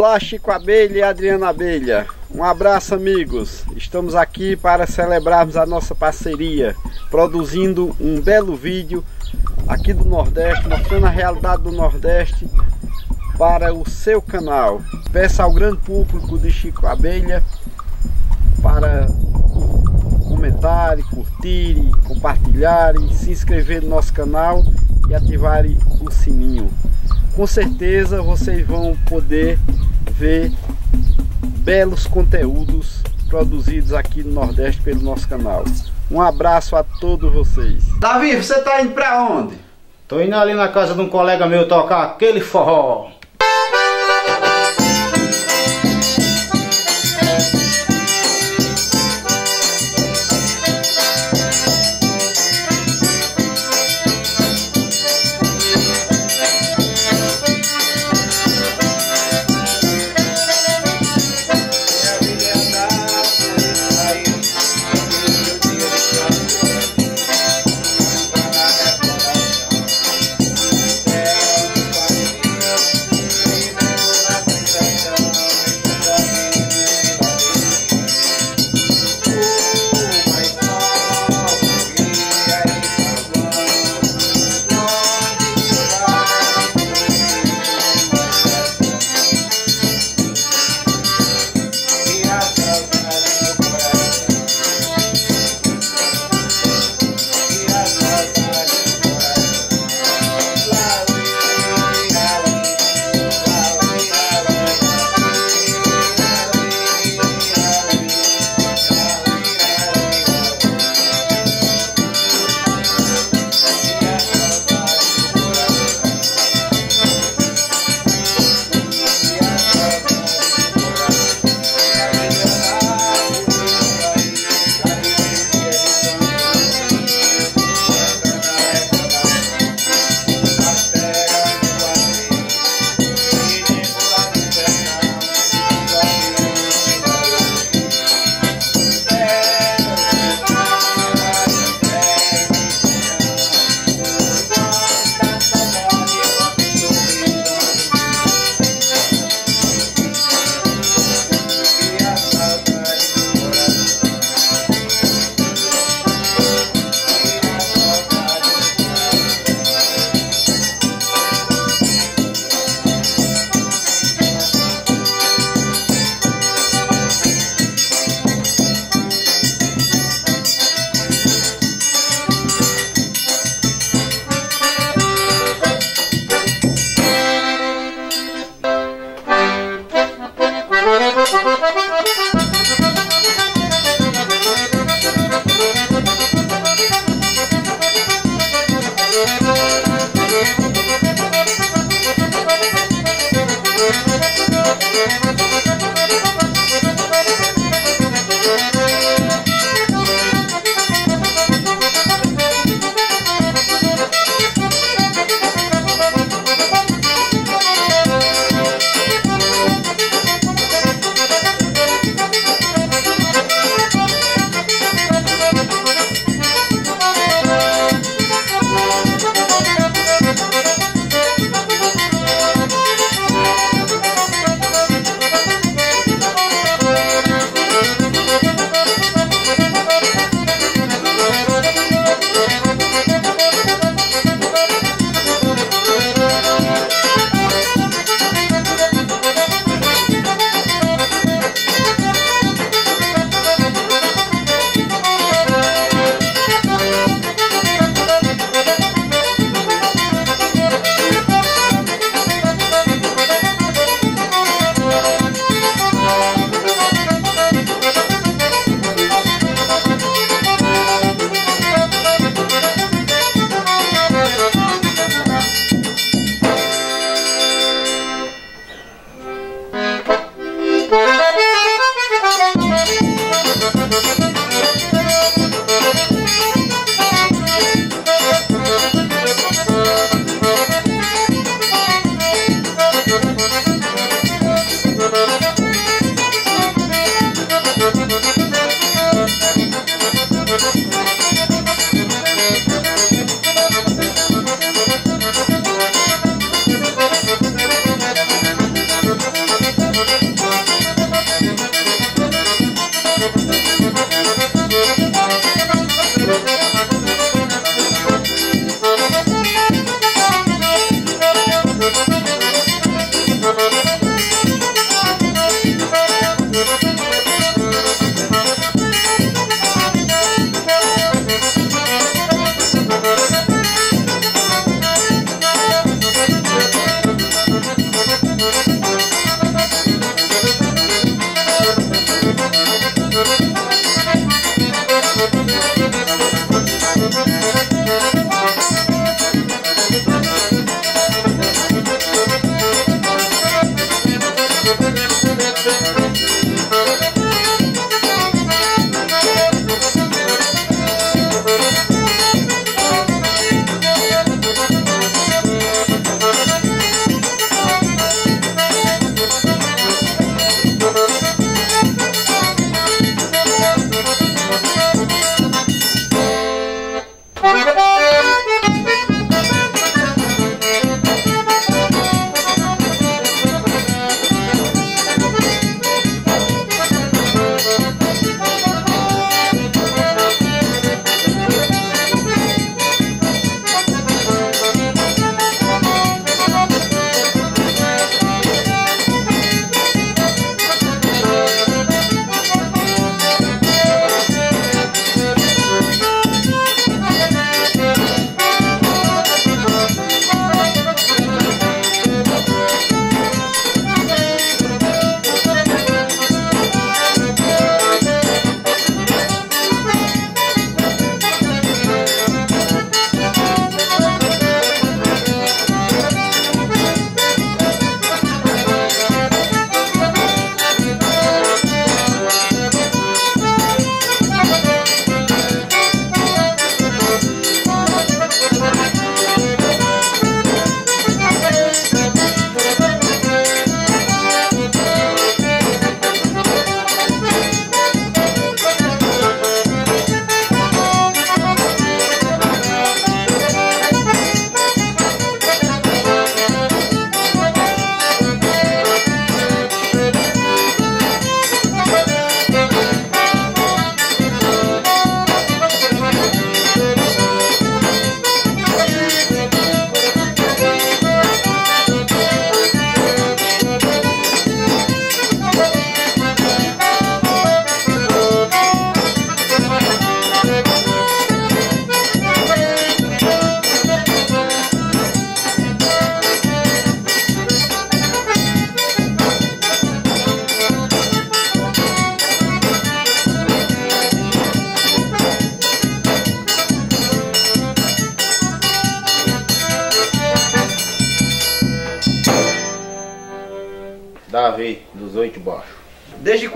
Olá Chico Abelha e Adriana Abelha, um abraço amigos, estamos aqui para celebrarmos a nossa parceria, produzindo um belo vídeo aqui do Nordeste, mostrando a realidade do Nordeste para o seu canal. Peço ao grande público de Chico Abelha para comentarem, curtirem, compartilharem, se inscrever no nosso canal e ativarem o sininho. Com certeza vocês vão poder ver belos conteúdos produzidos aqui no Nordeste pelo nosso canal. Um abraço a todos vocês. Davi, você tá indo pra onde? Tô indo ali na casa de um colega meu tocar aquele forró.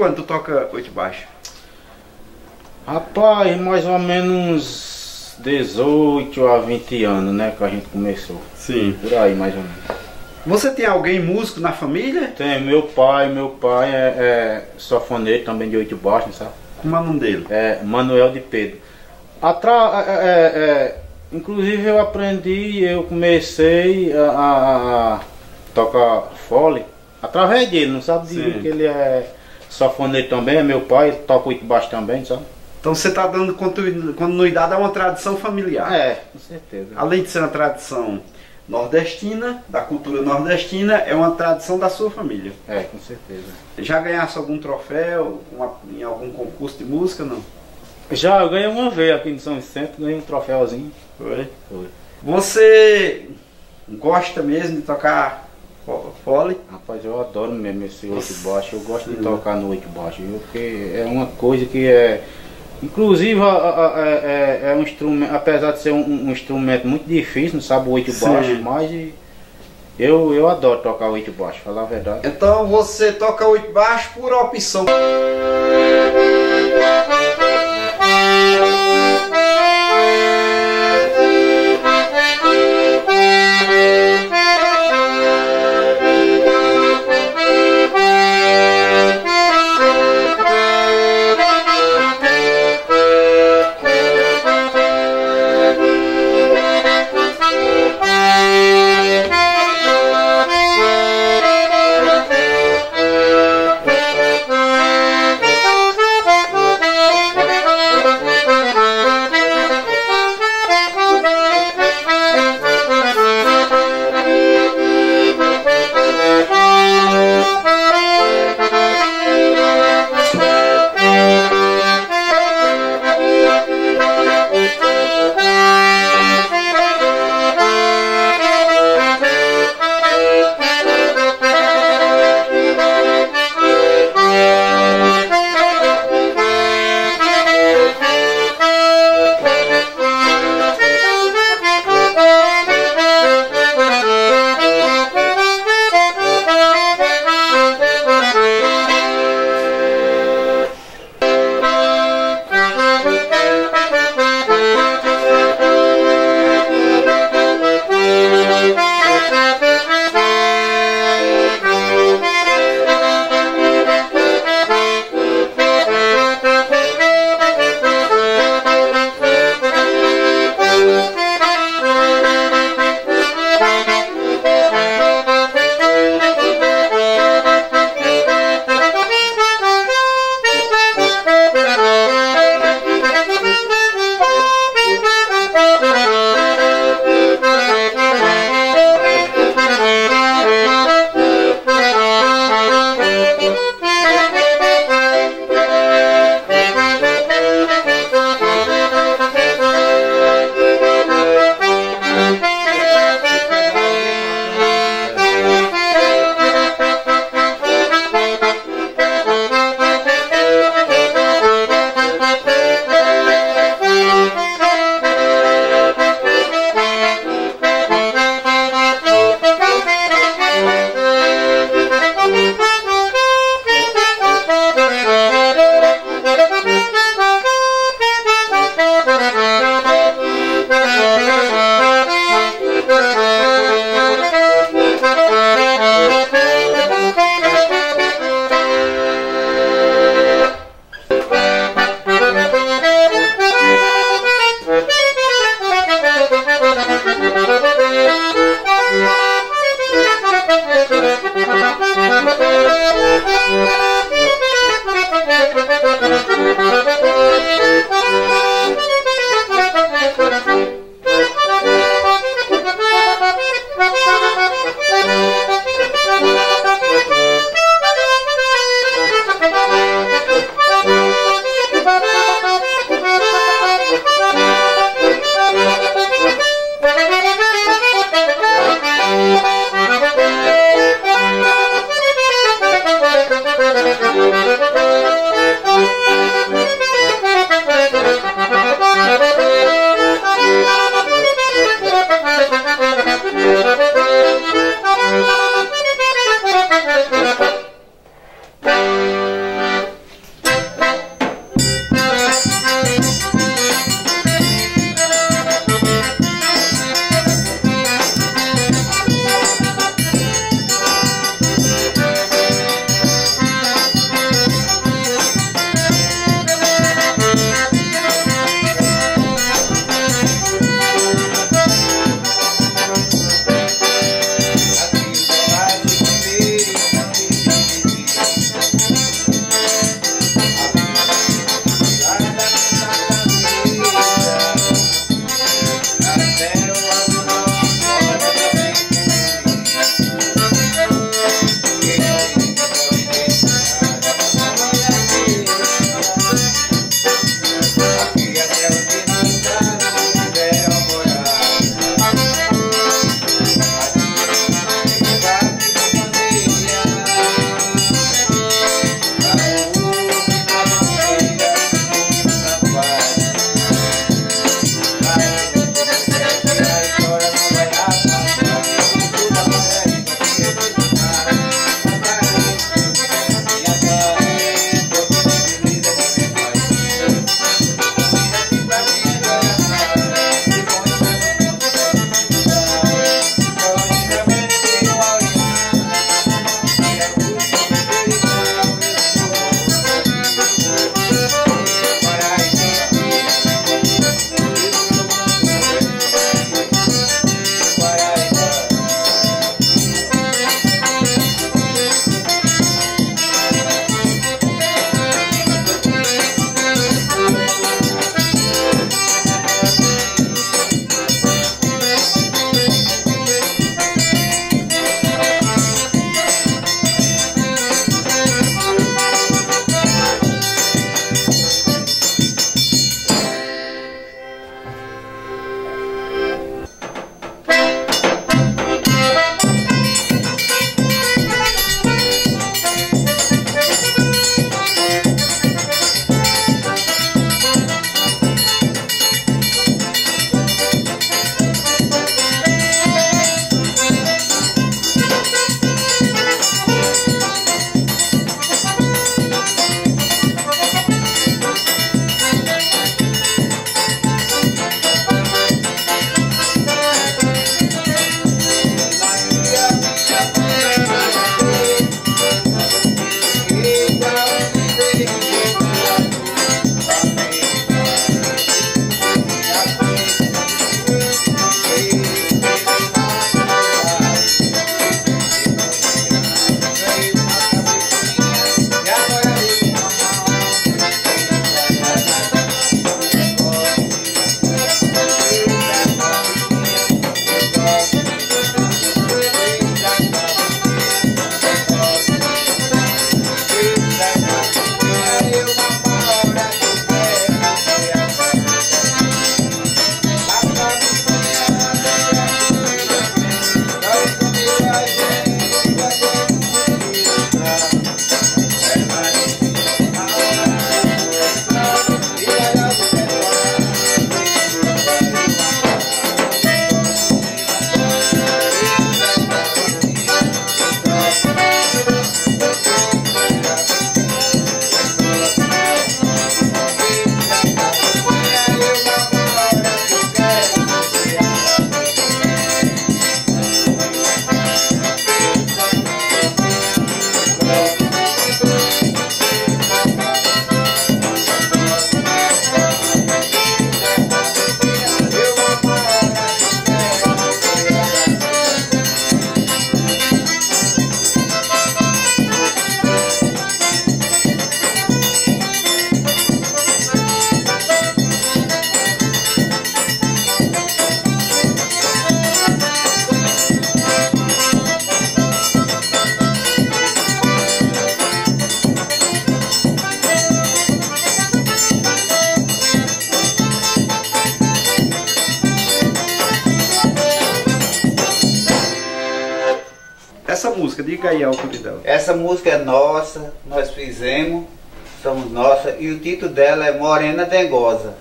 Quando tu toca oito baixo? Rapaz, mais ou menos 18 a 20 anos, né, que a gente começou. Sim. Por aí, mais ou menos. Você tem alguém músico na família? Tem meu pai, meu pai é, é safoneiro também de oito baixos, sabe? Como é o nome dele? É Manuel de Pedro. Atra é, é, é, inclusive eu aprendi, eu comecei a, a- a tocar fole através dele, não sabe dizer que ele é safoneiro também, é meu pai, toca oito baixos também, sabe? Então você está dando continu- continuidade a uma tradição familiar. É, com certeza. Além de ser uma tradição nordestina, da cultura nordestina, é uma tradição da sua família. É, com certeza. Já ganhasse algum troféu uma- em algum concurso de música, não? Já eu ganhei uma vez aqui em São Vicente, ganhei um troféuzinho. Foi. Foi. Você gosta mesmo de tocar fole? Rapaz, eu adoro mesmo esse oito baixo. Eu gosto de tocar no oito baixo, viu? Porque é uma coisa que é. Inclusive a- a- a- é, é um instrumento, apesar de ser um, um instrumento muito difícil, não sabe o oito baixo, mas eu, eu adoro tocar oito baixo, falar a verdade. Então você toca oito baixo por opção. Música? Essa música é nossa, nós fizemos, somos nossa, e o título dela é Morena Dengosa.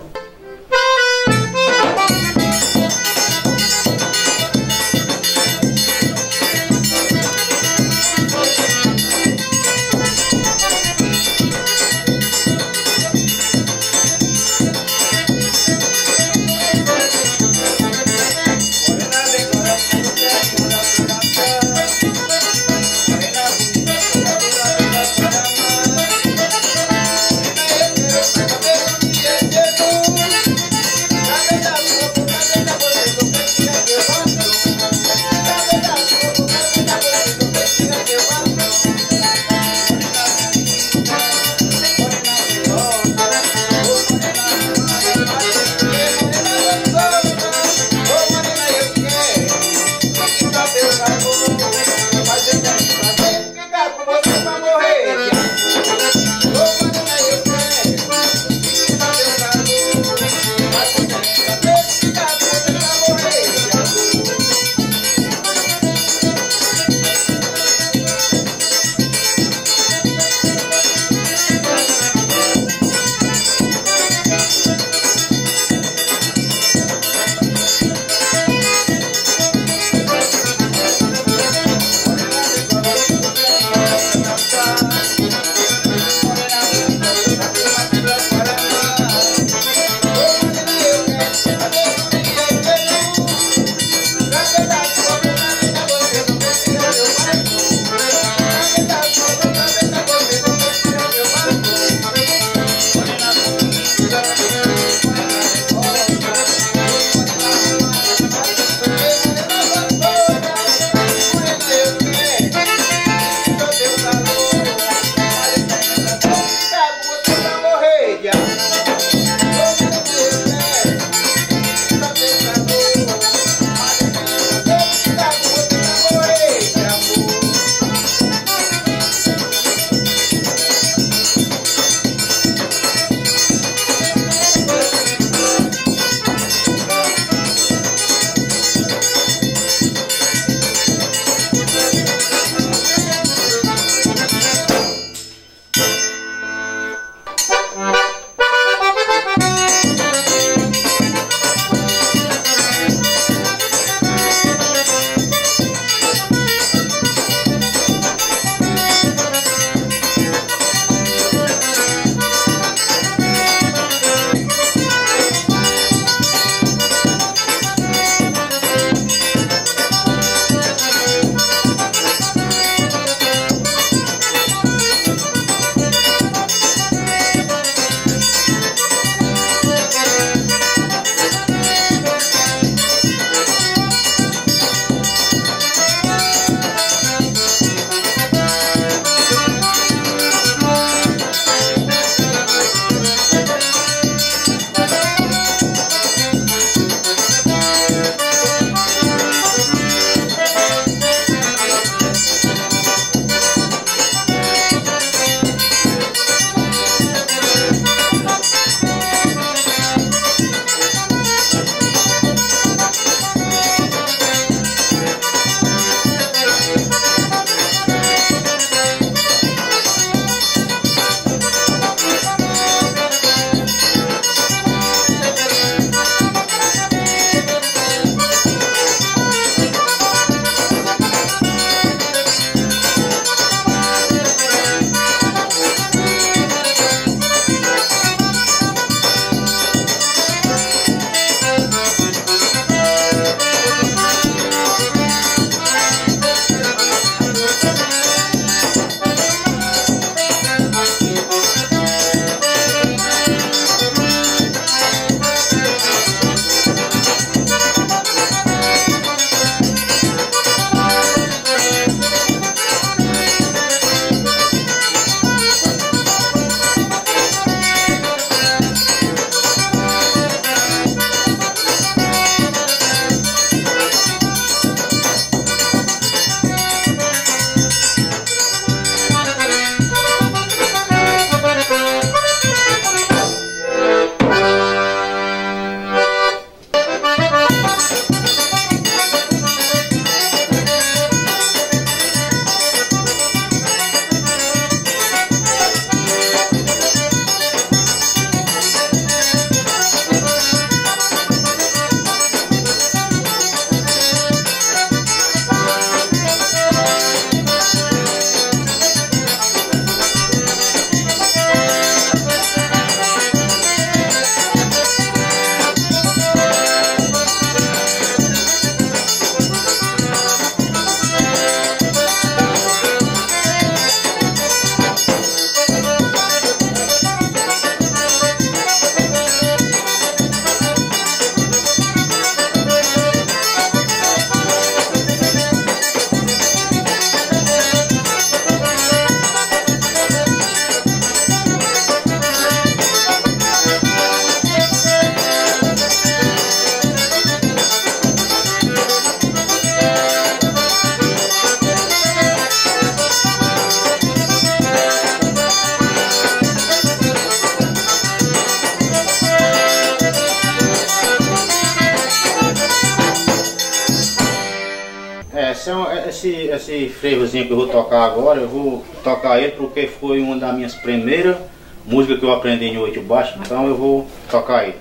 Que eu vou tocar agora, eu vou tocar ele porque foi uma das minhas primeiras músicas que eu aprendi em oito baixo, então eu vou tocar ele.